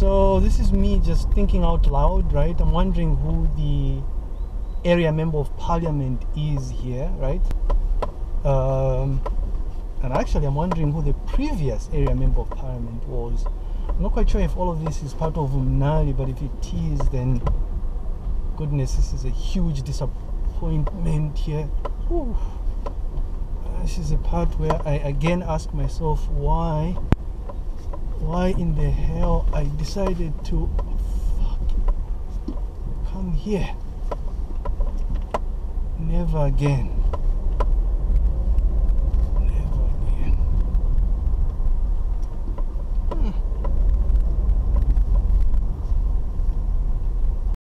So this is me just thinking out loud, right? I'm wondering who the area member of parliament is here, right? Um, and actually, I'm wondering who the previous area member of parliament was. I'm not quite sure if all of this is part of Munali, but if it is, then goodness, this is a huge disappointment here. This is a part where I again ask myself why, why in the hell I decided to come here. Never again.